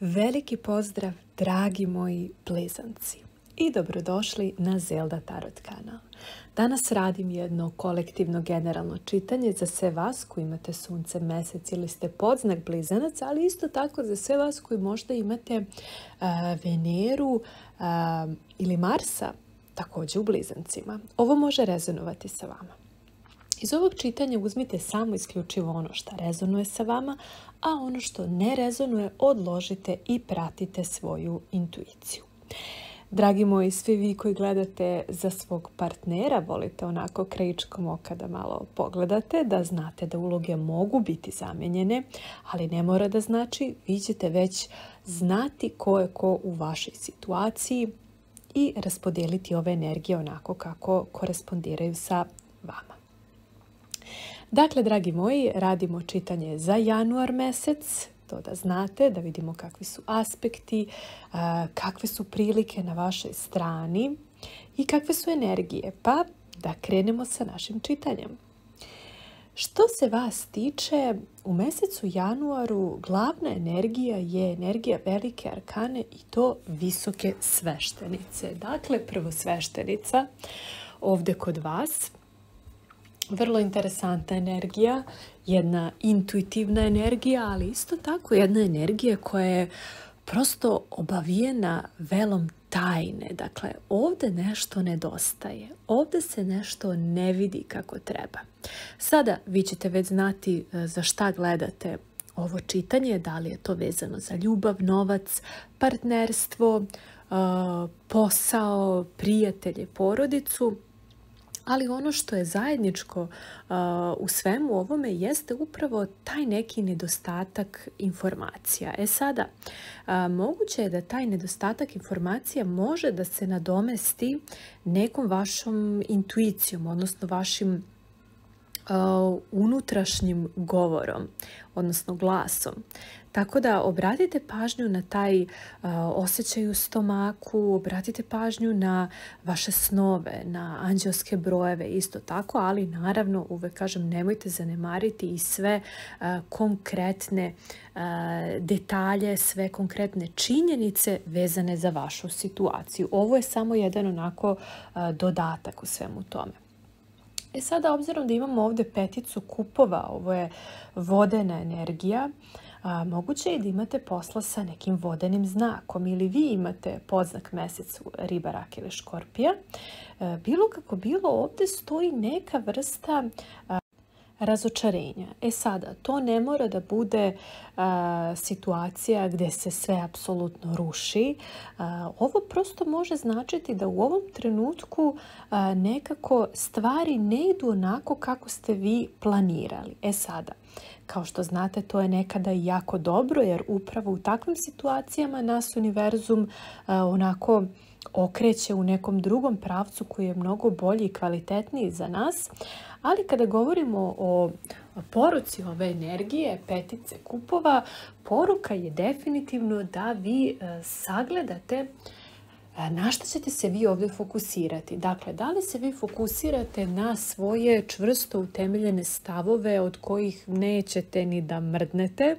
Veliki pozdrav, dragi moji blizanci i dobrodošli na Zelda Tarot kanal. Danas radim jedno kolektivno generalno čitanje za sve vas koji imate sunce, mesec ili ste podznak blizanac, ali isto tako za sve vas koji možda imate uh, Veneru uh, ili Marsa također u blizancima. Ovo može rezonovati sa vama. Iz ovog čitanja uzmite samo isključivo ono što rezonuje sa vama, a ono što ne rezonuje odložite i pratite svoju intuiciju. Dragi moji, svi vi koji gledate za svog partnera, volite onako krajičkom oka da malo pogledate, da znate da uloge mogu biti zamenjene, ali ne mora da znači, vi ćete već znati ko je ko u vašoj situaciji i raspodijeliti ove energije onako kako korespondiraju sa. Dakle, dragi moji, radimo čitanje za januar mesec, to da znate, da vidimo kakvi su aspekti, kakve su prilike na vašoj strani i kakve su energije. Pa da krenemo sa našim čitanjem. Što se vas tiče, u mesecu januaru glavna energija je energija velike arkane i to visoke sveštenice. Dakle, prvo sveštenica ovdje kod vas – vrlo interesantna energija, jedna intuitivna energija, ali isto tako jedna energija koja je prosto obavijena velom tajne. Dakle, ovdje nešto nedostaje. Ovdje se nešto ne vidi kako treba. Sada vi ćete već znati e, za šta gledate ovo čitanje, da li je to vezano za ljubav, novac, partnerstvo, e, posao, prijatelje, porodicu. Ali ono što je zajedničko uh, u svemu ovome jeste upravo taj neki nedostatak informacija. E sada, uh, moguće je da taj nedostatak informacija može da se nadomesti nekom vašom intuicijom, odnosno vašim uh, unutrašnjim govorom, odnosno glasom. Tako da obratite pažnju na taj osjećaj u stomaku, obratite pažnju na vaše snove, na anđelske brojeve isto tako, ali naravno uvek kažem nemojte zanemariti i sve konkretne detalje, sve konkretne činjenice vezane za vašu situaciju. Ovo je samo jedan onako dodatak u svemu tome. E sada, obzirom da imamo ovdje peticu kupova, ovo je vodena energija, a, moguće je da imate posla sa nekim vodenim znakom ili vi imate podznak mesecu riba, rak ili škorpija. E, bilo kako bilo, ovdje stoji neka vrsta a, razočarenja. E sada, to ne mora da bude a, situacija gdje se sve apsolutno ruši. A, ovo prosto može značiti da u ovom trenutku a, nekako stvari ne idu onako kako ste vi planirali. E sada, kao što znate, to je nekada jako dobro jer upravo u takvim situacijama nas univerzum uh, onako okreće u nekom drugom pravcu koji je mnogo bolji i kvalitetniji za nas. Ali kada govorimo o poruci ove energije, petice kupova, poruka je definitivno da vi uh, sagledate na što ćete se vi ovdje fokusirati? Dakle, da li se vi fokusirate na svoje čvrsto utemeljene stavove od kojih nećete ni da mrdnete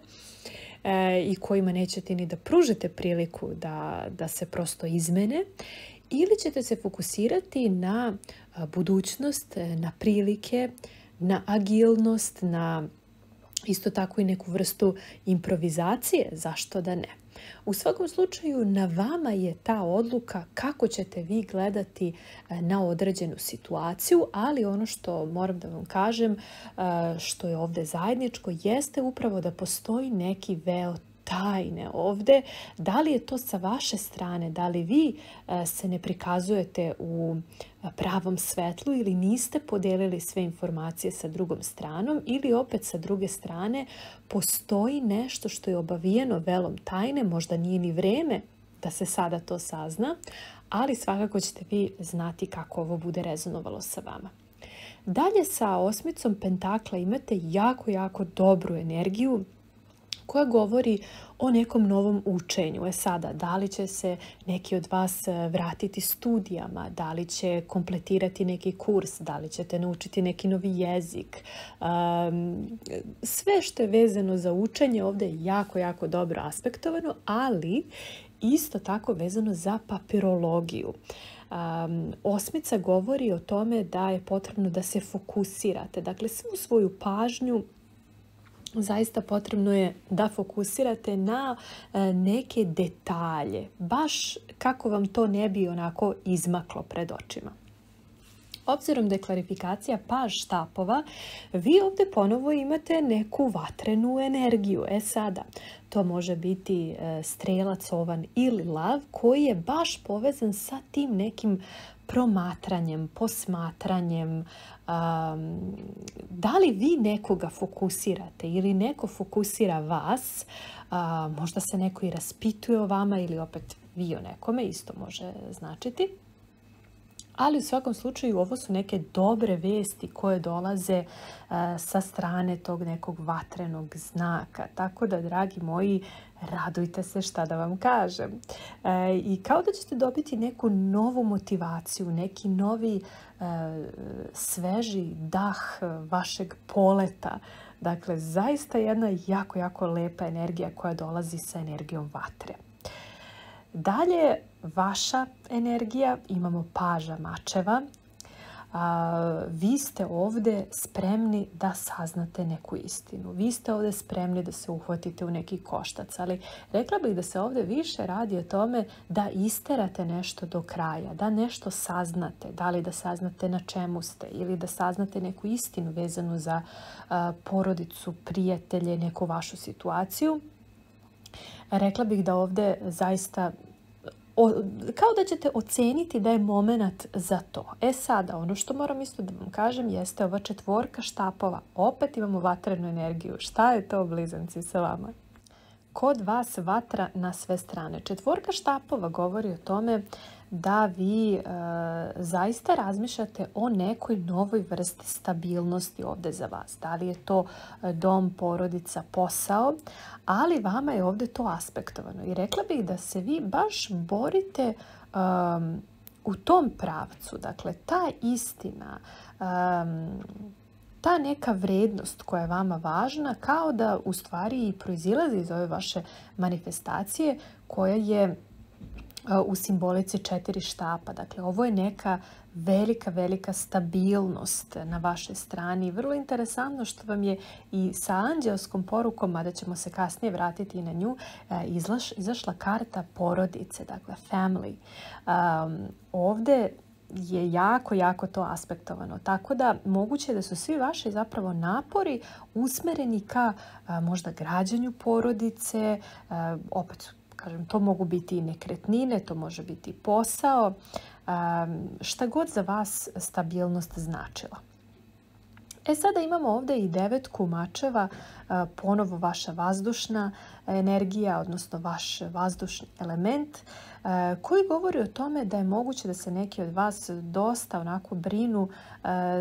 e, i kojima nećete ni da pružite priliku da, da se prosto izmene ili ćete se fokusirati na budućnost, na prilike, na agilnost, na isto tako i neku vrstu improvizacije, zašto da ne? U svakom slučaju na vama je ta odluka kako ćete vi gledati e, na određenu situaciju, ali ono što moram da vam kažem, e, što je ovdje zajedničko, jeste upravo da postoji neki veo tajne ovde. Da li je to sa vaše strane? Da li vi e, se ne prikazujete u e, pravom svetlu ili niste podelili sve informacije sa drugom stranom ili opet sa druge strane postoji nešto što je obavijeno velom tajne, možda nije ni vreme da se sada to sazna, ali svakako ćete vi znati kako ovo bude rezonovalo sa vama. Dalje sa osmicom pentakla imate jako, jako dobru energiju, koja govori o nekom novom učenju. E sada, da li će se neki od vas e, vratiti studijama, da li će kompletirati neki kurs, da li ćete naučiti neki novi jezik. sve što je vezano za učenje ovdje je jako, jako dobro aspektovano, ali isto tako vezano za papirologiju. osmica govori o tome da je potrebno da se fokusirate. Dakle, svu svoju pažnju zaista potrebno je da fokusirate na e, neke detalje, baš kako vam to ne bi onako izmaklo pred očima. Obzirom da je klarifikacija paž štapova, vi ovdje ponovo imate neku vatrenu energiju. E sada, to može biti e, strelac, ovan ili lav koji je baš povezan sa tim nekim promatranjem, posmatranjem, da li vi nekoga fokusirate ili neko fokusira vas, možda se neko i raspituje o vama ili opet vi o nekome, isto može značiti. Ali u svakom slučaju ovo su neke dobre vesti koje dolaze sa strane tog nekog vatrenog znaka. Tako da, dragi moji, radujte se šta da vam kažem. E, I kao da ćete dobiti neku novu motivaciju, neki novi e, sveži dah vašeg poleta. Dakle, zaista jedna jako, jako lepa energija koja dolazi sa energijom vatre. Dalje, vaša energija, imamo paža mačeva, vi ste ovdje spremni da saznate neku istinu. Vi ste ovdje spremni da se uhvatite u neki koštac, ali rekla bih da se ovdje više radi o tome da isterate nešto do kraja, da nešto saznate, da li da saznate na čemu ste ili da saznate neku istinu vezanu za porodicu, prijatelje, neku vašu situaciju. Rekla bih da ovdje zaista kao da ćete oceniti da je moment za to. E sada, ono što moram isto da vam kažem jeste ova četvorka štapova. Opet imamo vatrenu energiju. Šta je to blizanci sa vama? Kod vas vatra na sve strane. Četvorka štapova govori o tome da vi e, zaista razmišljate o nekoj novoj vrsti stabilnosti ovdje za vas. Da li je to e, dom, porodica, posao, ali vama je ovdje to aspektovano. I rekla bih da se vi baš borite u tom pravcu. Dakle, ta istina, ta neka vrednost koja je vama važna kao da u stvari proizilazi iz ove vaše manifestacije koja je u simbolici četiri štapa. Dakle, ovo je neka velika, velika stabilnost na vašoj strani. Vrlo interesantno što vam je i sa anđelskom porukom, mada ćemo se kasnije vratiti na nju, izašla karta porodice, dakle family. Um, ovdje je jako, jako to aspektovano. Tako da moguće da su svi vaši zapravo napori usmereni ka možda građanju porodice, opet kažem, to mogu biti i nekretnine, to može biti posao, šta god za vas stabilnost značila. E sada imamo ovdje i devetku mačeva, ponovo vaša vazdušna energija, odnosno vaš vazdušni element, koji govori o tome da je moguće da se neki od vas dosta onako brinu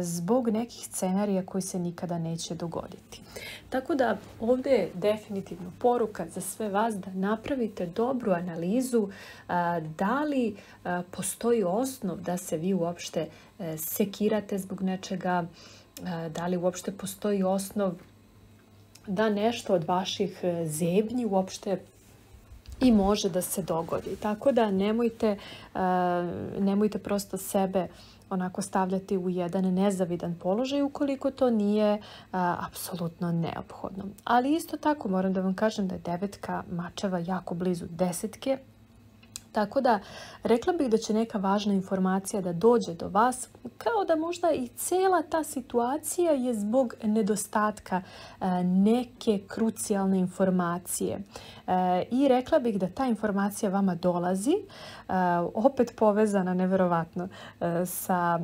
zbog nekih scenarija koji se nikada neće dogoditi. Tako da ovdje je definitivno poruka za sve vas da napravite dobru analizu da li postoji osnov da se vi uopšte e, sekirate zbog nečega, da li uopšte postoji osnov da nešto od vaših e, zebnji uopšte i može da se dogodi. Tako da nemojte, e, nemojte prosto sebe onako stavljati u jedan nezavidan položaj ukoliko to nije apsolutno neophodno. Ali isto tako moram da vam kažem da je devetka mačeva jako blizu desetke tako da rekla bih da će neka važna informacija da dođe do vas, kao da možda i cijela ta situacija je zbog nedostatka e, neke krucijalne informacije. E, I rekla bih da ta informacija vama dolazi, e, opet povezana neverovatno sa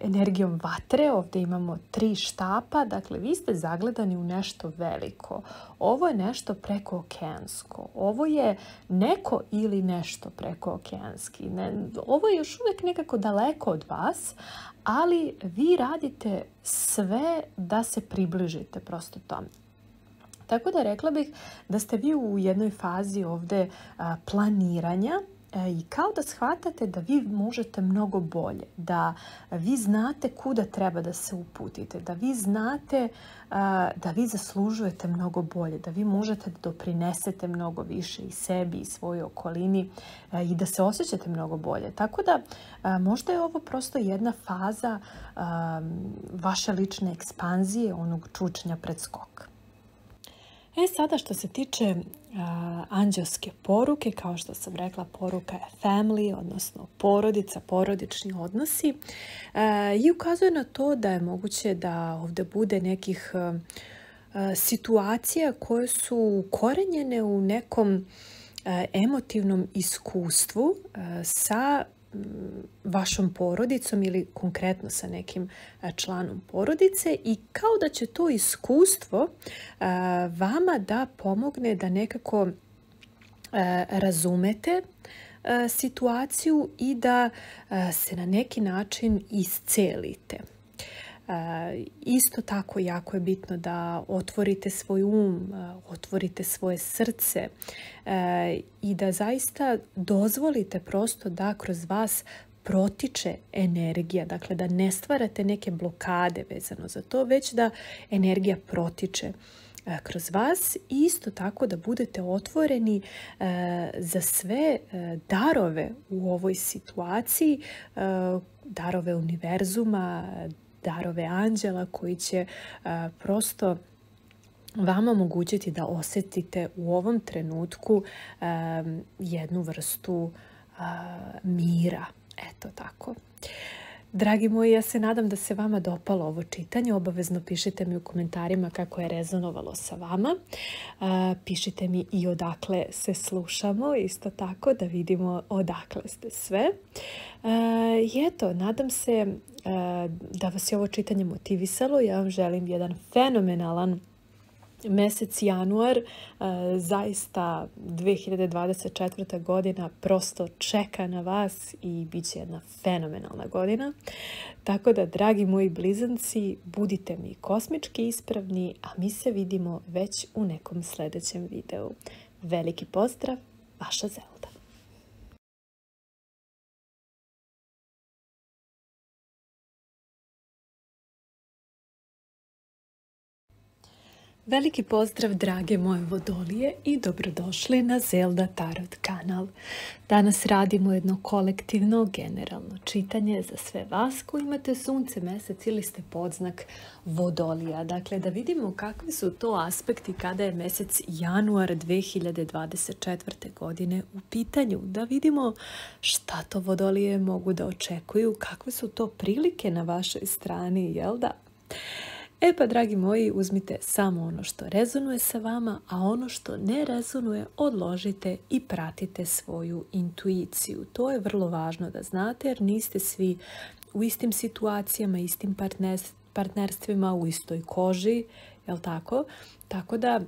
energijom vatre. Ovdje imamo tri štapa. Dakle, vi ste zagledani u nešto veliko. Ovo je nešto preko okeansko. Ovo je neko ili nešto preko okeanski. ovo je još uvijek nekako daleko od vas, ali vi radite sve da se približite prosto tome. Tako da rekla bih da ste vi u jednoj fazi ovdje planiranja i kao da shvatate da vi možete mnogo bolje, da vi znate kuda treba da se uputite, da vi znate e, da vi zaslužujete mnogo bolje, da vi možete da doprinesete mnogo više i sebi i svojoj okolini e, i da se osjećate mnogo bolje. Tako da možda je ovo prosto jedna faza vaše lične ekspanzije, onog čučnja pred skok. E sada što se tiče anđelske poruke, kao što sam rekla, poruka je family, odnosno porodica, porodični odnosi i ukazuje na to da je moguće da ovdje bude nekih situacija koje su korenjene u nekom emotivnom iskustvu sa vašom porodicom ili konkretno sa nekim e, članom porodice i kao da će to iskustvo e, vama da pomogne da nekako e, razumete situaciju i da se na neki način iscelite. Isto tako jako je bitno da otvorite svoj um, otvorite svoje srce i da zaista dozvolite prosto da kroz vas protiče energija, dakle da ne stvarate neke blokade vezano za to, već da energija protiče kroz vas. I isto tako da budete otvoreni za sve darove u ovoj situaciji, darove univerzuma, darove anđela koji će prosto vama omogućiti da osjetite u ovom trenutku jednu vrstu mira. Eto tako. Dragi moji, ja se nadam da se vama dopalo ovo čitanje. Obavezno pišite mi u komentarima kako je rezonovalo sa vama. pišite mi i odakle se slušamo, isto tako da vidimo odakle ste sve. I eto, nadam se da vas je ovo čitanje motivisalo. Ja vam želim jedan fenomenalan Mesec januar, e, zaista 2024. godina prosto čeka na vas i bit će jedna fenomenalna godina. Tako da, dragi moji blizanci, budite mi kosmički ispravni, a mi se vidimo već u nekom sljedećem videu. Veliki pozdrav, vaša Zelda. Veliki pozdrav drage moje vodolije i dobrodošli na Zelda Tarot kanal. Danas radimo jedno kolektivno generalno čitanje za sve vas koji imate sunce, mesec ili ste podznak vodolija. Dakle, da vidimo kakvi su to aspekti kada je mesec januar 2024. godine u pitanju. Da vidimo šta to vodolije mogu da očekuju, kakve su to prilike na vašoj strani, jel da? E pa, dragi moji, uzmite samo ono što rezonuje sa vama, a ono što ne rezonuje odložite i pratite svoju intuiciju. To je vrlo važno da znate jer niste svi u istim situacijama, istim partnerstvima, u istoj koži, jel tako? Tako da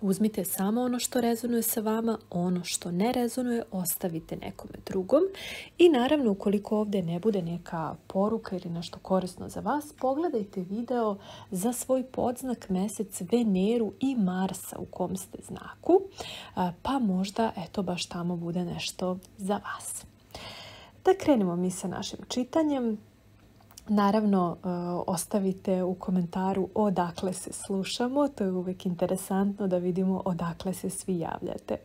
Uzmite samo ono što rezonuje sa vama, ono što ne rezonuje ostavite nekome drugom i naravno ukoliko ovdje ne bude neka poruka ili nešto korisno za vas, pogledajte video za svoj podznak mjesec Veneru i Marsa u kom ste znaku, pa možda eto baš tamo bude nešto za vas. Da krenemo mi sa našim čitanjem. Naravno, e, ostavite u komentaru odakle se slušamo. To je uvijek interesantno da vidimo odakle se svi javljate. E,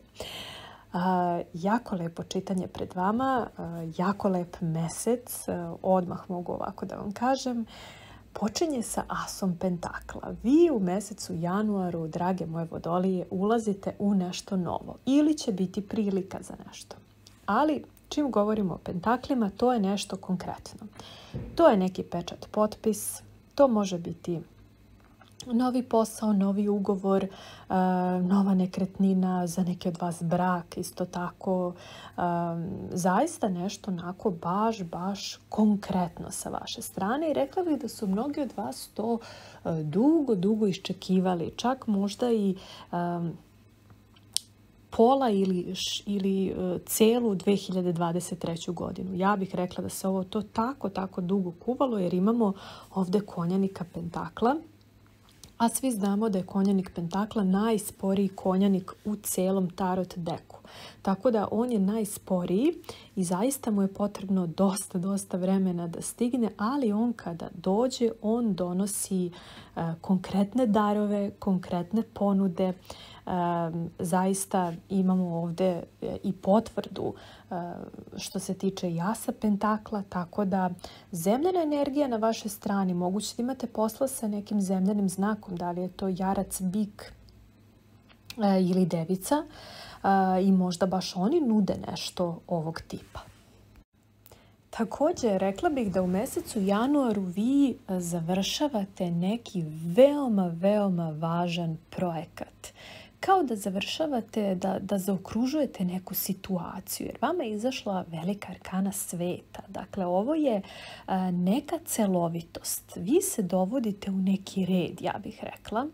jako lepo čitanje pred vama, e, jako lep mesec, odmah mogu ovako da vam kažem. Počinje sa asom pentakla. Vi u mesecu januaru, drage moje vodolije, ulazite u nešto novo ili će biti prilika za nešto. Ali Čim govorimo o pentaklima, to je nešto konkretno. To je neki pečat potpis, to može biti novi posao, novi ugovor, e, nova nekretnina, za neke od vas brak, isto tako. E, zaista nešto onako baš, baš konkretno sa vaše strane i rekla bih da su mnogi od vas to e, dugo, dugo iščekivali. Čak možda i pola ili, ili e, celu 2023. godinu. Ja bih rekla da se ovo to tako, tako dugo kuvalo jer imamo ovdje konjanika pentakla. A svi znamo da je konjanik pentakla najsporiji konjanik u celom tarot deku. Tako da on je najsporiji i zaista mu je potrebno dosta, dosta vremena da stigne, ali on kada dođe, on donosi e, konkretne darove, konkretne ponude. zaista imamo ovdje e, i potvrdu e, što se tiče jasa pentakla, tako da zemljena energija na vašoj strani, moguće da imate posla sa nekim zemljenim znakom, da li je to jarac, bik ili devica, i možda baš oni nude nešto ovog tipa. Također, rekla bih da u mjesecu januaru vi završavate neki veoma, veoma važan projekat kao da završavate, da, da zaokružujete neku situaciju. Jer vama je izašla velika arkana sveta. Dakle, ovo je neka celovitost. Vi se dovodite u neki red, ja bih rekla.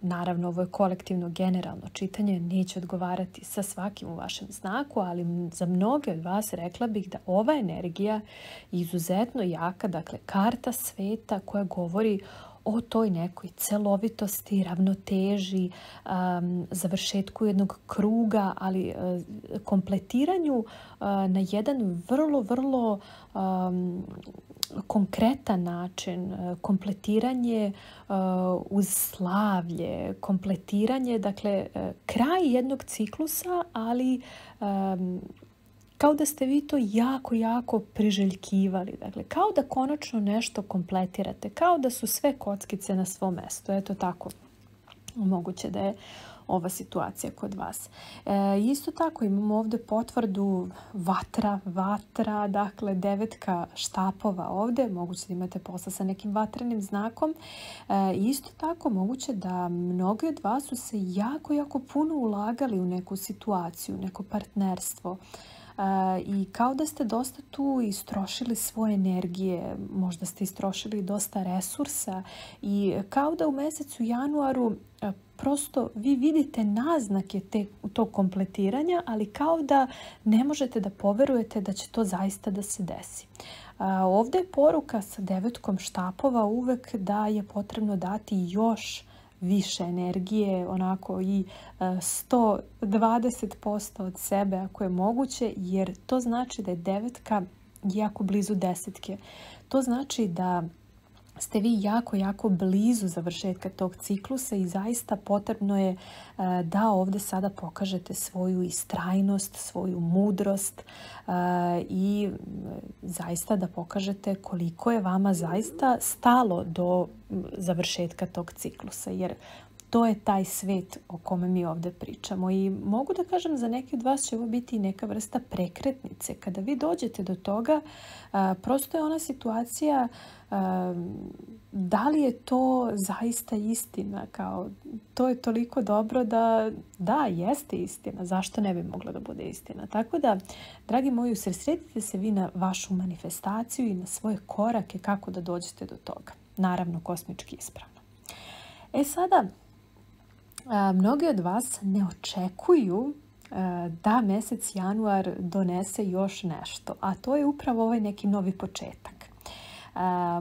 naravno, ovo je kolektivno generalno čitanje. Neće odgovarati sa svakim u vašem znaku, ali za mnoge od vas rekla bih da ova energija je izuzetno jaka. Dakle, karta sveta koja govori o toj nekoj celovitosti, ravnoteži, završetku jednog kruga, ali uh, kompletiranju na jedan vrlo, vrlo konkretan način, kompletiranje uz slavlje, kompletiranje, dakle, kraj jednog ciklusa, ali kao da ste vi to jako, jako priželjkivali. Dakle, kao da konačno nešto kompletirate. Kao da su sve kockice na svom mjestu. Eto tako. Moguće da je ova situacija kod vas. E, isto tako imamo ovdje potvrdu vatra, vatra, dakle devetka štapova ovdje. Moguće da imate posla sa nekim vatrenim znakom. E, isto tako moguće da mnogi od vas su se jako, jako puno ulagali u neku situaciju, neko partnerstvo i kao da ste dosta tu istrošili svoje energije, možda ste istrošili dosta resursa i kao da u mjesecu januaru prosto vi vidite naznake te, tog kompletiranja, ali kao da ne možete da poverujete da će to zaista da se desi. Ovdje je poruka sa devetkom štapova uvek da je potrebno dati još više energije, onako i 120% e, od sebe ako je moguće, jer to znači da je devetka jako blizu desetke. To znači da ste vi jako, jako blizu završetka tog ciklusa i zaista potrebno je e, da ovdje sada pokažete svoju istrajnost, svoju mudrost e, i zaista da pokažete koliko je vama zaista stalo do završetka tog ciklusa. Jer to je taj svet o kome mi ovdje pričamo i mogu da kažem za neki od vas će ovo biti neka vrsta prekretnice. Kada vi dođete do toga, prosto je ona situacija da li je to zaista istina? Kao, to je toliko dobro da da, jeste istina. Zašto ne bi mogla da bude istina? Tako da, dragi moji, usredsredite se vi na vašu manifestaciju i na svoje korake kako da dođete do toga. Naravno, kosmički ispravno. E sada, mnogi od vas ne očekuju da mjesec januar donese još nešto, a to je upravo ovaj neki novi početak.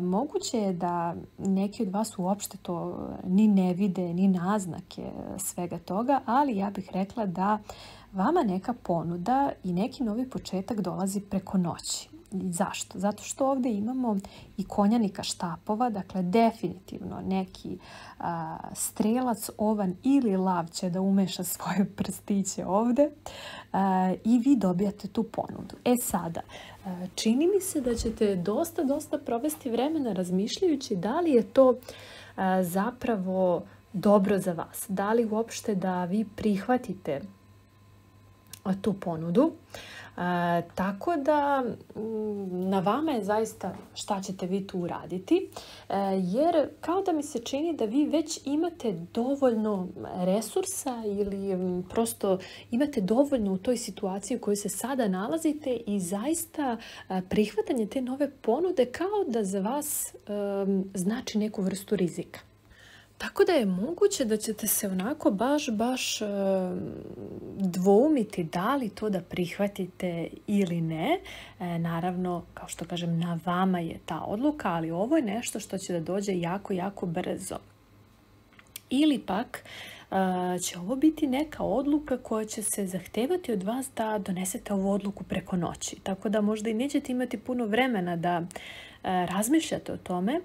Moguće je da neki od vas uopšte to ni ne vide, ni naznake svega toga, ali ja bih rekla da vama neka ponuda i neki novi početak dolazi preko noći. Zašto? Zato što ovdje imamo i konjanika štapova, dakle definitivno neki strelac, ovan ili lav će da umeša svoje prstiće ovdje i vi dobijate tu ponudu. E sada, čini mi se da ćete dosta, dosta provesti vremena razmišljajući da li je to zapravo dobro za vas. Da li uopšte da vi prihvatite tu ponudu. Tako da mm, na vama je zaista šta ćete vi tu uraditi e, jer kao da mi se čini da vi već imate dovoljno resursa ili mm, prosto imate dovoljno u toj situaciji u kojoj se sada nalazite i zaista prihvatanje te nove ponude kao da za vas znači neku vrstu rizika. Tako da je moguće da ćete se onako baš, baš dvoumiti da li to da prihvatite ili ne. E, naravno, kao što kažem, na vama je ta odluka, ali ovo je nešto što će da dođe jako, jako brzo. ili pak će ovo biti neka odluka koja će se zahtevati od vas da donesete ovu odluku preko noći. Tako da možda i nećete imati puno vremena da razmišljate o tome,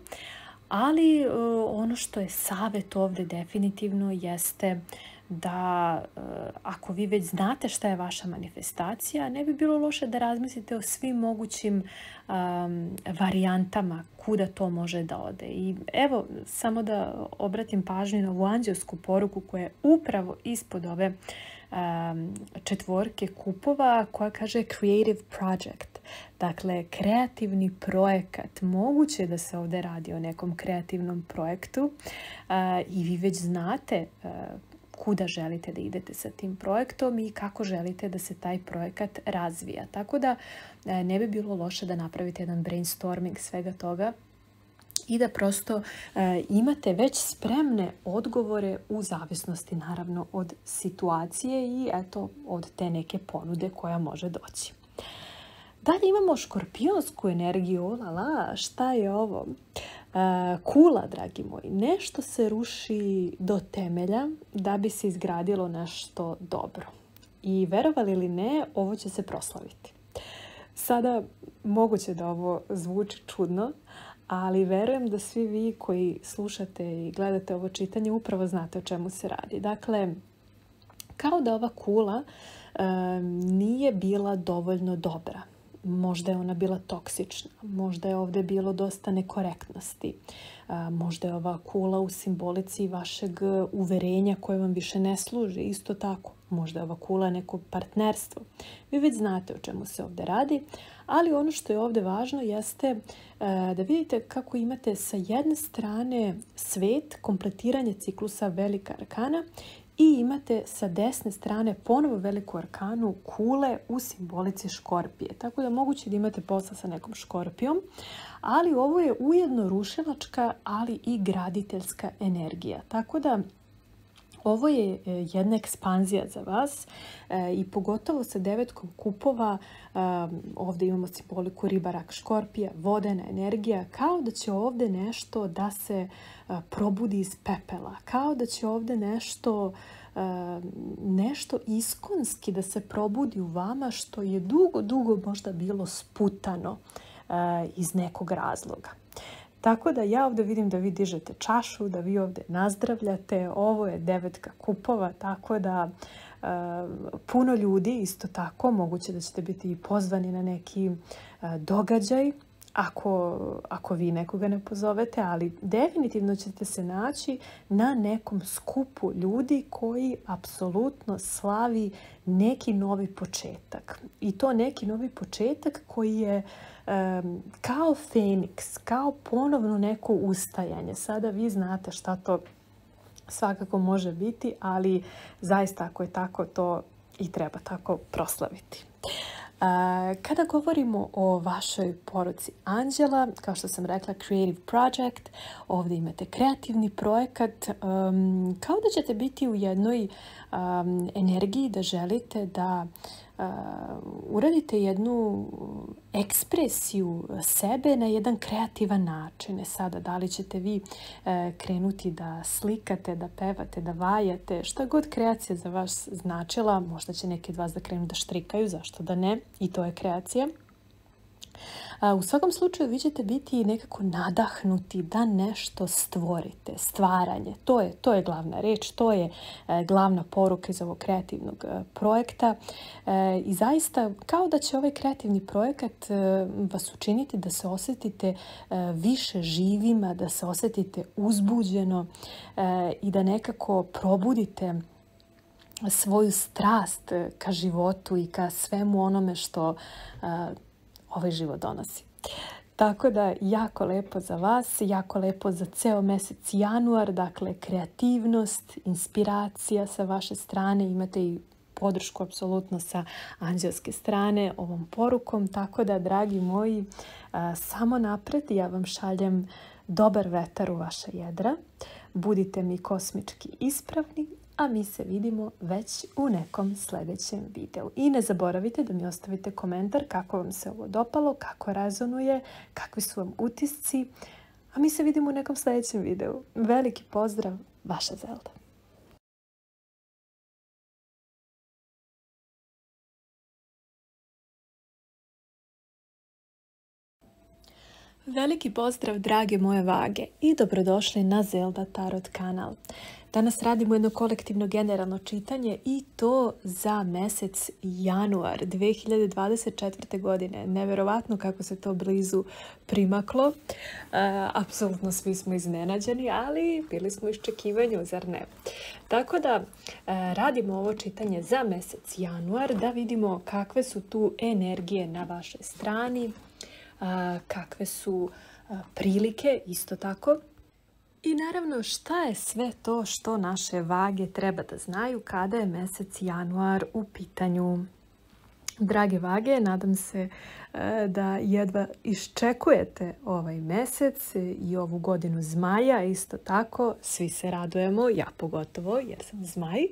ali ono što je savjet ovdje definitivno jeste da ako vi već znate šta je vaša manifestacija, ne bi bilo loše da razmislite o svim mogućim varijantama kuda to može da ode. I evo, samo da obratim pažnju na ovu anđelsku poruku koja je upravo ispod ove četvorke kupova koja kaže creative project. Dakle, kreativni projekat. Moguće da se ovdje radi o nekom kreativnom projektu i vi već znate kuda želite da idete sa tim projektom i kako želite da se taj projekat razvija. Tako da ne bi bilo loše da napravite jedan brainstorming svega toga i da prosto imate već spremne odgovore u zavisnosti naravno od situacije i eto od te neke ponude koja može doći. Dalje imamo škorpionsku energiju, lala, šta je ovo? kula, dragi moji. Nešto se ruši do temelja da bi se izgradilo nešto dobro. I verovali ili ne, ovo će se proslaviti. Sada, moguće da ovo zvuči čudno, ali verujem da svi vi koji slušate i gledate ovo čitanje upravo znate o čemu se radi. Dakle, kao da ova kula nije bila dovoljno dobra Možda je ona bila toksična, možda je ovdje bilo dosta nekorektnosti, možda je ova kula u simbolici vašeg uverenja koje vam više ne služi, isto tako. Možda je ova kula neko partnerstvo. Vi već znate o čemu se ovdje radi, ali ono što je ovdje važno jeste da vidite kako imate sa jedne strane svet, kompletiranje ciklusa velika arkana i imate sa desne strane ponovo veliku arkanu kule u simbolici škorpije. Tako da moguće da imate posla sa nekom škorpijom, ali ovo je ujedno rušilačka, ali i graditeljska energija. Tako da ovo je e, jedna ekspanzija za vas e, i pogotovo sa devetkom kupova, ovdje imamo simboliku riba, rak, škorpija, vodena energija, kao da će ovdje nešto da se probudi iz pepela, kao da će ovdje nešto nešto iskonski da se probudi u vama što je dugo, dugo možda bilo sputano iz nekog razloga. Tako da ja ovdje vidim da vi dižete čašu, da vi ovdje nazdravljate. Ovo je devetka kupova, tako da e, puno ljudi isto tako, moguće da ćete biti pozvani na neki e, događaj ako, ako vi nekoga ne pozovete, ali definitivno ćete se naći na nekom skupu ljudi koji apsolutno slavi neki novi početak. I to neki novi početak koji je kao Feniks, kao ponovno neko ustajanje. Sada vi znate šta to svakako može biti, ali zaista ako je tako to i treba tako proslaviti. Kada govorimo o vašoj poruci Anđela, kao što sam rekla Creative Project, ovdje imate kreativni projekat, kao da ćete biti u jednoj energiji da želite da uradite jednu ekspresiju sebe na jedan kreativan način. E sada, da li ćete vi e, krenuti da slikate, da pevate, da vajate, šta god kreacija za vas značila, možda će neki od vas da krenu da štrikaju, zašto da ne, i to je kreacija. U svakom slučaju vi ćete biti nekako nadahnuti da nešto stvorite, stvaranje. To je, to je glavna reč, to je e, glavna poruka iz ovog kreativnog e, projekta. E, I zaista kao da će ovaj kreativni projekat vas učiniti da se osjetite više živima, da se osjetite uzbuđeno i da nekako probudite svoju strast ka životu i ka svemu onome što ovaj život donosi. Tako da jako lepo za vas, jako lepo za ceo mjesec januar, dakle kreativnost, inspiracija sa vaše strane, imate i podršku apsolutno sa anđelske strane ovom porukom, tako da dragi moji, samo napred ja vam šaljem dobar vetar u vaša jedra, budite mi kosmički ispravni a mi se vidimo već u nekom sljedećem videu. I ne zaboravite da mi ostavite komentar kako vam se ovo dopalo, kako rezonuje, kakvi su vam utisci, a mi se vidimo u nekom sljedećem videu. Veliki pozdrav, vaša Zelda. Veliki pozdrav drage moje vage i dobrodošli na Zelda Tarot kanal. Danas radimo jedno kolektivno generalno čitanje i to za mjesec januar 2024. godine. Neverovatno kako se to blizu primaklo. E, apsolutno svi smo iznenađeni, ali bili smo iščekivanju, zar ne? Tako da e, radimo ovo čitanje za mjesec januar da vidimo kakve su tu energije na vašoj strani, kakve su prilike isto tako. I naravno šta je sve to što naše vage treba da znaju kada je mjesec januar u pitanju. Drage vage, nadam se e, da jedva iščekujete ovaj mjesec i ovu godinu zmaja. Isto tako, svi se radujemo, ja pogotovo jer sam zmaj.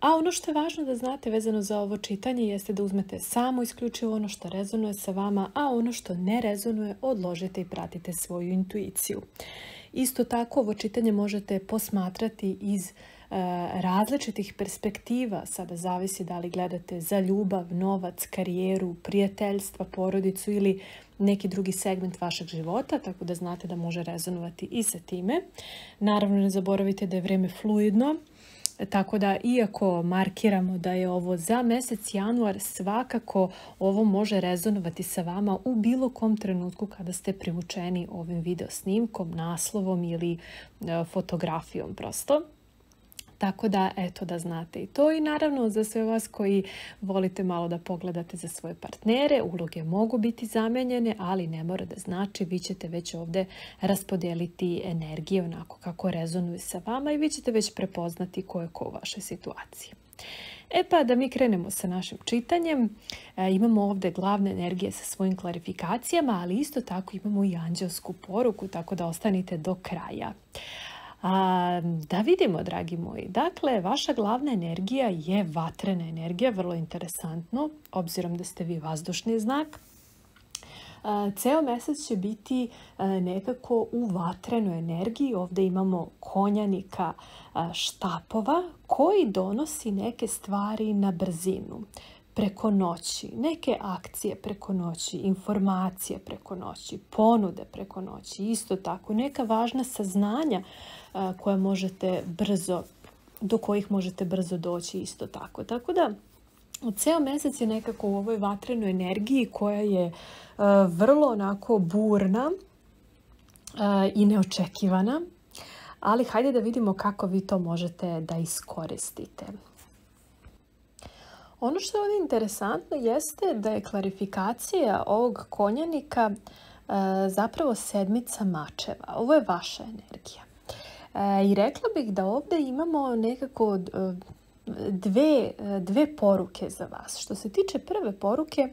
A ono što je važno da znate vezano za ovo čitanje jeste da uzmete samo isključivo ono što rezonuje sa vama, a ono što ne rezonuje odložite i pratite svoju intuiciju. Isto tako ovo čitanje možete posmatrati iz e, različitih perspektiva. Sada zavisi da li gledate za ljubav, novac, karijeru, prijateljstva, porodicu ili neki drugi segment vašeg života, tako da znate da može rezonovati i sa time. Naravno ne zaboravite da je vrijeme fluidno, tako da, iako markiramo da je ovo za mjesec januar, svakako ovo može rezonovati sa vama u bilo kom trenutku kada ste privučeni ovim video snimkom, naslovom ili e, fotografijom prosto. Tako da, eto da znate i to. I naravno za sve vas koji volite malo da pogledate za svoje partnere, uloge mogu biti zamenjene, ali ne mora da znači. Vi ćete već ovdje raspodijeliti energije onako kako rezonuje sa vama i vi ćete već prepoznati ko je ko u vašoj situaciji. E pa da mi krenemo sa našim čitanjem. E, imamo ovdje glavne energije sa svojim klarifikacijama, ali isto tako imamo i anđelsku poruku, tako da ostanite do kraja. A, da vidimo, dragi moji. Dakle, vaša glavna energija je vatrena energija, vrlo interesantno, obzirom da ste vi vazdušni znak. ceo mjesec će biti nekako u vatrenoj energiji. Ovdje imamo konjanika štapova koji donosi neke stvari na brzinu preko noći, neke akcije preko noći, informacije preko noći, ponude preko noći, isto tako neka važna saznanja koja možete brzo, do kojih možete brzo doći isto tako. Tako da ceo mjesec je nekako u ovoj vatrenoj energiji koja je vrlo onako burna i neočekivana. Ali hajde da vidimo kako vi to možete da iskoristite. Ono što je ovdje interesantno jeste da je klarifikacija ovog konjanika zapravo sedmica mačeva. Ovo je vaša energija. E, I rekla bih da ovdje imamo nekako e, dve, dve poruke za vas. Što se tiče prve poruke, e,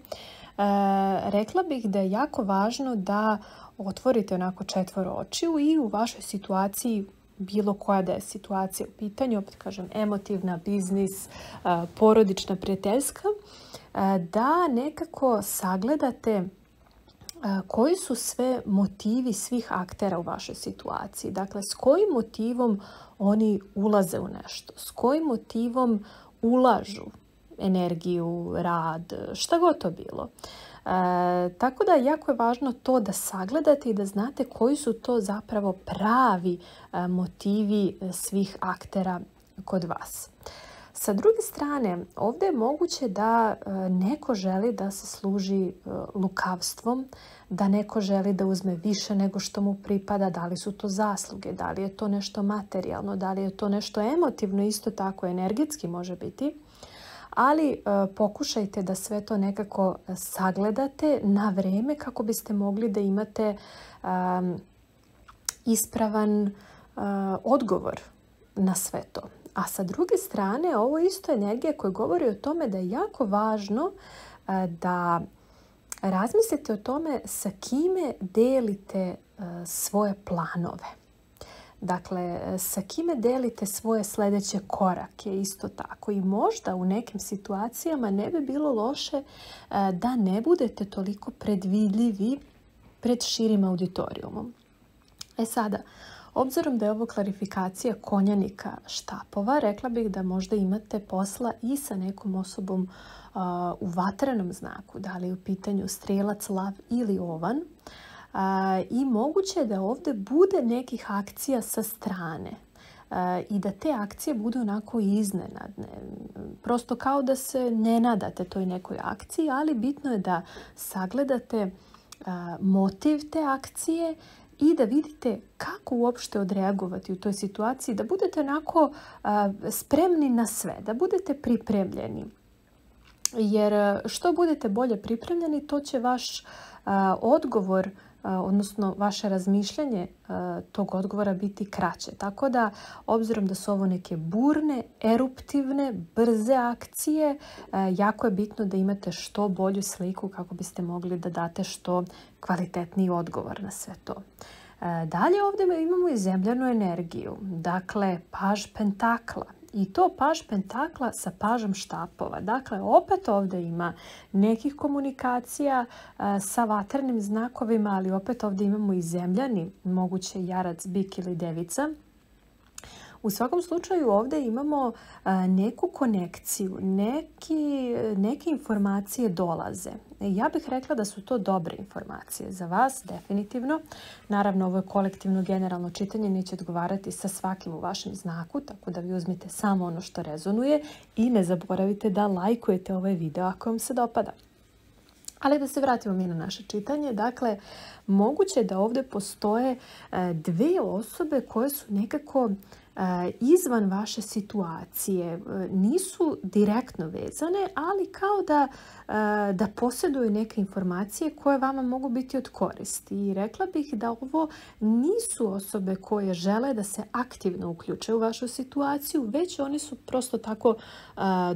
rekla bih da je jako važno da otvorite onako četvoro očiju i u vašoj situaciji bilo koja da je situacija u pitanju, opet kažem emotivna, biznis, porodična, prijateljska, da nekako sagledate koji su sve motivi svih aktera u vašoj situaciji. Dakle, s kojim motivom oni ulaze u nešto, s kojim motivom ulažu energiju, rad, šta god to bilo. E, tako da jako je važno to da sagledate i da znate koji su to zapravo pravi e, motivi svih aktera kod vas. Sa druge strane, ovdje je moguće da e, neko želi da se služi e, lukavstvom, da neko želi da uzme više nego što mu pripada, da li su to zasluge, da li je to nešto materijalno, da li je to nešto emotivno, isto tako energetski može biti. Ali e, pokušajte da sve to nekako sagledate na vreme kako biste mogli da imate ispravan odgovor na sve to. A sa druge strane, ovo je isto energija koja govori o tome da je jako važno e, da razmislite o tome sa kime delite e, svoje planove. Dakle, sa kime delite svoje sljedeće korake isto tako. I možda u nekim situacijama ne bi bilo loše e, da ne budete toliko predvidljivi pred širim auditorijumom. E sada, Obzirom da je ovo klarifikacija konjanika štapova, rekla bih da možda imate posla i sa nekom osobom u vatrenom znaku, da li je u pitanju strelac, lav ili ovan. I moguće je da ovdje bude nekih akcija sa strane i da te akcije budu onako iznenadne. Prosto kao da se ne nadate toj nekoj akciji, ali bitno je da sagledate motiv te akcije i da vidite kako uopšte odreagovati u toj situaciji, da budete onako spremni na sve, da budete pripremljeni. Jer što budete bolje pripremljeni, to će vaš odgovor odnosno vaše razmišljanje tog odgovora biti kraće. Tako da, obzirom da su ovo neke burne, eruptivne, brze akcije, jako je bitno da imate što bolju sliku kako biste mogli da date što kvalitetniji odgovor na sve to. Dalje ovdje imamo i zemljanu energiju, dakle paž pentakla i to paž pentakla sa pažom štapova. Dakle, opet ovdje ima nekih komunikacija sa vatrenim znakovima, ali opet ovdje imamo i zemljani, moguće jarac, bik ili devica. U svakom slučaju ovdje imamo neku konekciju, neki, neke informacije dolaze. Ja bih rekla da su to dobre informacije za vas, definitivno. Naravno, ovo je kolektivno generalno čitanje, neće odgovarati sa svakim u vašem znaku, tako da vi uzmite samo ono što rezonuje i ne zaboravite da lajkujete ovaj video ako vam se dopada. Ali da se vratimo mi na naše čitanje. Dakle, moguće je da ovdje postoje dvije osobe koje su nekako E, izvan vaše situacije, e, nisu direktno vezane, ali kao da, e, da posjeduju neke informacije koje vama mogu biti od koristi. I rekla bih da ovo nisu osobe koje žele da se aktivno uključe u vašu situaciju, već oni su prosto tako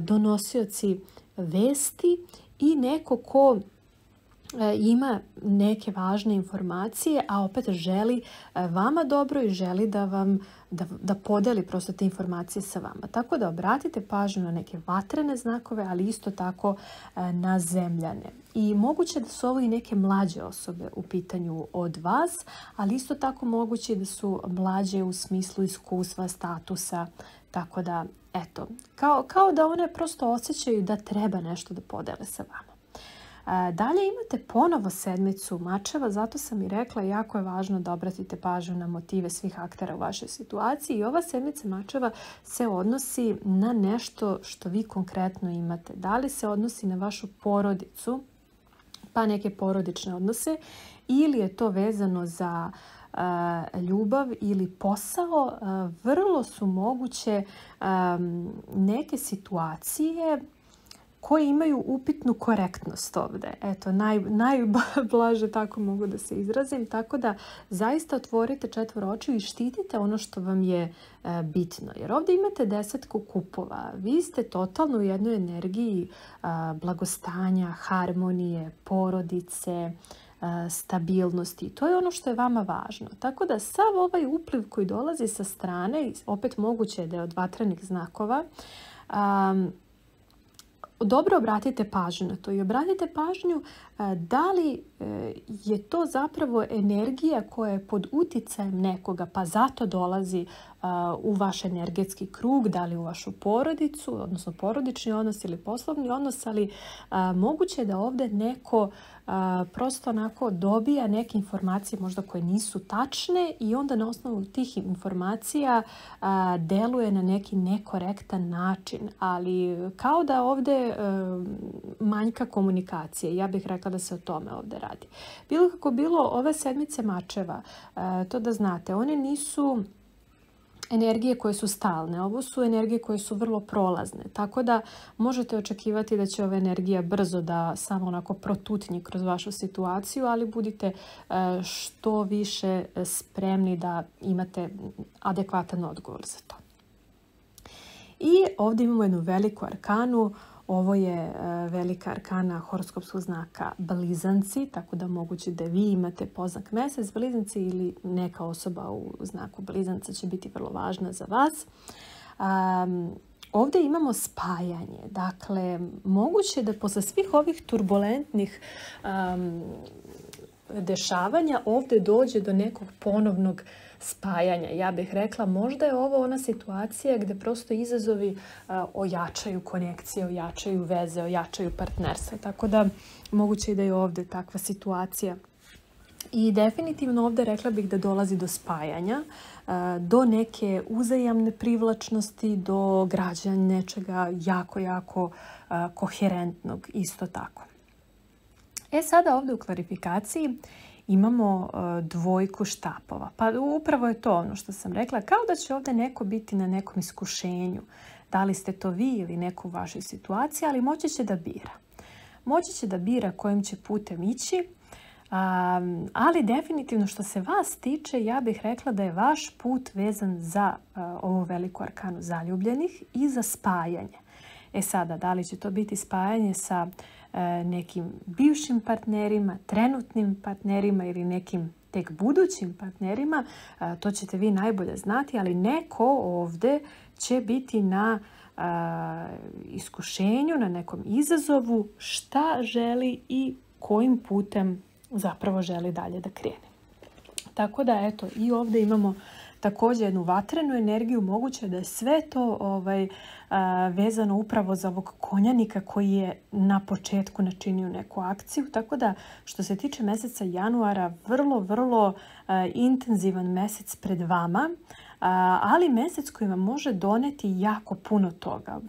donosioci vesti i neko ko ima neke važne informacije, a opet želi vama dobro i želi da vam da, da podeli prosto te informacije sa vama. Tako da obratite pažnju na neke vatrene znakove, ali isto tako e, na zemljane. I moguće da su ovo i neke mlađe osobe u pitanju od vas, ali isto tako moguće da su mlađe u smislu iskustva, statusa, tako da eto, kao, kao da one prosto osjećaju da treba nešto da podele sa vama. Dalje imate ponovo sedmicu mačeva, zato sam i rekla jako je važno da obratite pažnju na motive svih aktera u vašoj situaciji. I ova sedmica mačeva se odnosi na nešto što vi konkretno imate. Da li se odnosi na vašu porodicu, pa neke porodične odnose, ili je to vezano za ljubav ili posao, vrlo su moguće neke situacije koji imaju upitnu korektnost ovdje. Eto, naj, najblaže tako mogu da se izrazim. Tako da zaista otvorite četvoro oči i štitite ono što vam je e, bitno. Jer ovdje imate desetku kupova. Vi ste totalno u jednoj energiji blagostanja, harmonije, porodice, e, stabilnosti. To je ono što je vama važno. Tako da sav ovaj upliv koji dolazi sa strane, opet moguće je da je od vatrenih znakova, dobro obratite pažnju na to i obratite pažnju da li e, je to zapravo energija koja je pod utjecajem nekoga pa zato dolazi u vaš energetski krug, da li u vašu porodicu, odnosno porodični odnos ili poslovni odnos, ali moguće je da ovdje neko prosto onako dobija neke informacije možda koje nisu tačne i onda na osnovu tih informacija deluje na neki nekorektan način. Ali kao da ovdje e, manjka komunikacije. Ja bih rekla da se o tome ovdje radi. Bilo kako bilo, ove sedmice mačeva, e, to da znate, one nisu energije koje su stalne. Ovo su energije koje su vrlo prolazne. Tako da možete očekivati da će ova energija brzo da samo onako protutnji kroz vašu situaciju, ali budite e, što više spremni da imate adekvatan odgovor za to. I ovdje imamo jednu veliku arkanu ovo je e, velika arkana horoskopskog znaka blizanci, tako da moguće da vi imate poznak mesec blizanci ili neka osoba u znaku blizanca će biti vrlo važna za vas. ovdje imamo spajanje. Dakle, moguće da posle svih ovih turbulentnih dešavanja ovdje dođe do nekog ponovnog spajanja. Ja bih rekla možda je ovo ona situacija gdje prosto izazovi ojačaju konekcije, ojačaju veze, ojačaju partnerstva. Tako da moguće je da je ovdje takva situacija. I definitivno ovdje rekla bih da dolazi do spajanja, do neke uzajamne privlačnosti, do građanja nečega jako, jako koherentnog isto tako. E sada ovdje u klarifikaciji imamo e, dvojku štapova. Pa upravo je to ono što sam rekla. Kao da će ovdje neko biti na nekom iskušenju. Da li ste to vi ili neko u vašoj situaciji, ali moći će da bira. Moći će da bira kojim će putem ići, ali definitivno što se vas tiče, ja bih rekla da je vaš put vezan za uh, ovu veliku arkanu zaljubljenih i za spajanje. E sada, da li će to biti spajanje sa E, nekim bivšim partnerima, trenutnim partnerima ili nekim tek budućim partnerima, e, to ćete vi najbolje znati, ali neko ovdje će biti na e, iskušenju, na nekom izazovu šta želi i kojim putem zapravo želi dalje da krene. Tako da eto i ovdje imamo također jednu vatrenu energiju. Moguće da je sve to ovaj, vezano upravo za ovog konjanika koji je na početku načinio neku akciju. Tako da što se tiče mjeseca januara, vrlo, vrlo intenzivan mjesec pred vama, ali mjesec koji vam može doneti jako puno toga.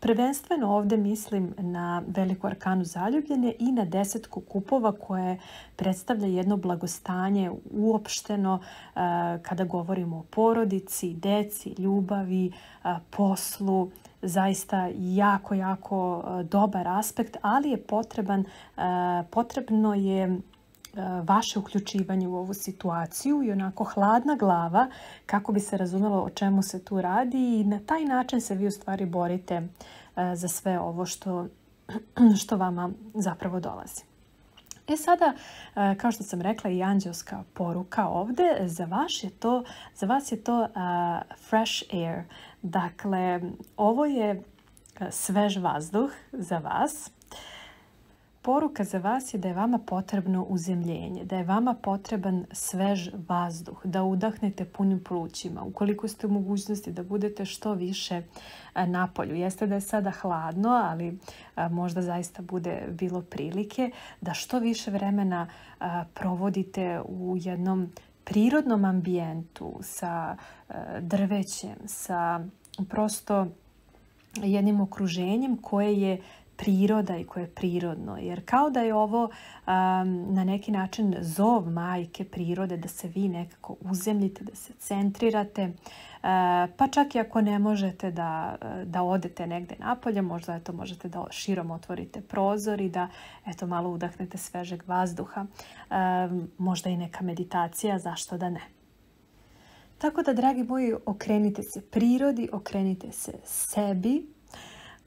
Prvenstveno ovdje mislim na veliku arkanu zaljubljene i na desetku kupova koje predstavlja jedno blagostanje uopšteno e, kada govorimo o porodici, deci, ljubavi, e, poslu. Zaista jako, jako e, dobar aspekt, ali je potreban, potrebno je vaše uključivanje u ovu situaciju i onako hladna glava kako bi se razumjelo o čemu se tu radi i na taj način se vi u stvari borite e, za sve ovo što, što vama zapravo dolazi. E sada, e, kao što sam rekla i anđelska poruka ovdje, za vas je to, za vas je to fresh air. Dakle, ovo je svež vazduh za vas poruka za vas je da je vama potrebno uzemljenje, da je vama potreban svež vazduh, da udahnete punim plućima. Ukoliko ste u mogućnosti da budete što više na polju. Jeste da je sada hladno, ali možda zaista bude bilo prilike da što više vremena provodite u jednom prirodnom ambijentu sa drvećem, sa prosto jednim okruženjem koje je priroda i koje je prirodno. Jer kao da je ovo na neki način zov majke prirode da se vi nekako uzemljite, da se centrirate. E, pa čak i ako ne možete da, da odete negdje napolje, možda eto, možete da širom otvorite prozor i da eto, malo udahnete svežeg vazduha. E, možda i neka meditacija, zašto da ne. Tako da, dragi moji, okrenite se prirodi, okrenite se sebi,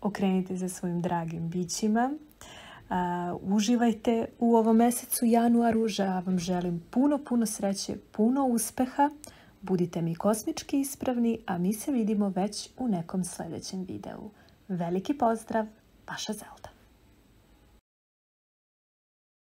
okrenite se svojim dragim bićima. uživajte u ovom mjesecu januaru. Ja vam želim puno, puno sreće, puno uspeha. Budite mi kosmički ispravni, a mi se vidimo već u nekom sljedećem videu. Veliki pozdrav, vaša Zelda.